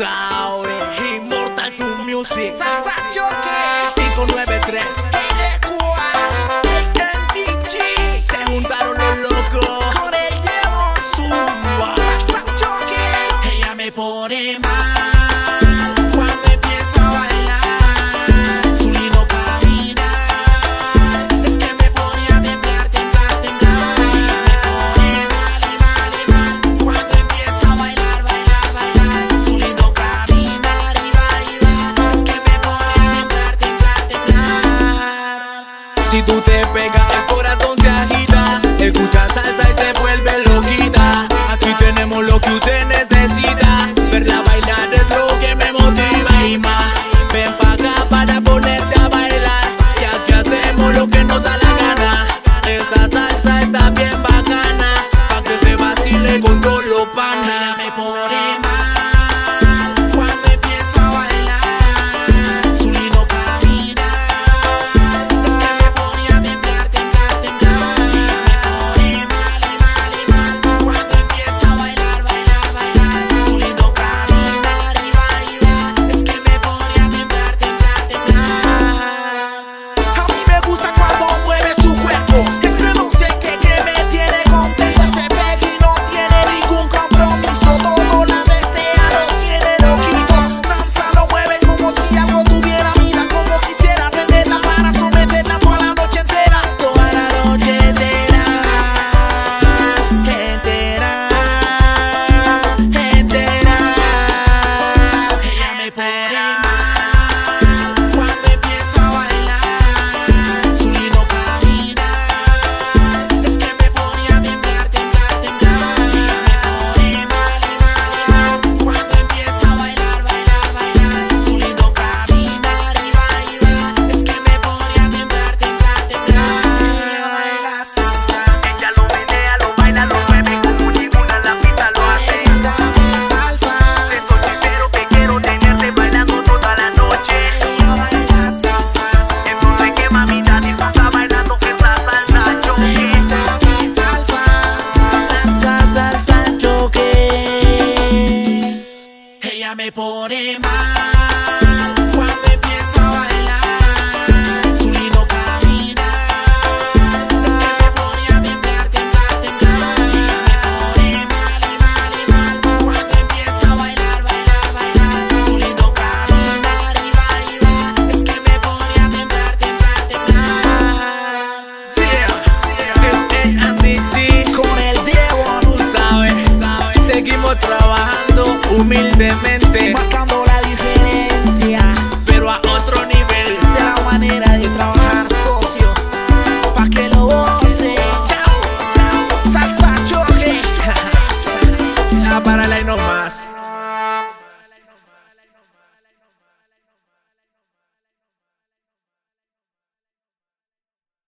sabe. Immortal to Music. Sasa Choque. 593. Tú te pegas al corazón me pone mal cuando empiezo a bailar, su lindo caminar, es que me pone a temblar, temblar, temblar. Me pone mal y mal y mal cuando empiezo a bailar, bailar, bailar, su lindo caminar y bailar, es que me pone a temblar, temblar, temblar. Yeah, yeah. es que con el Diego, sabes, seguimos trabajando humildemente fuerte.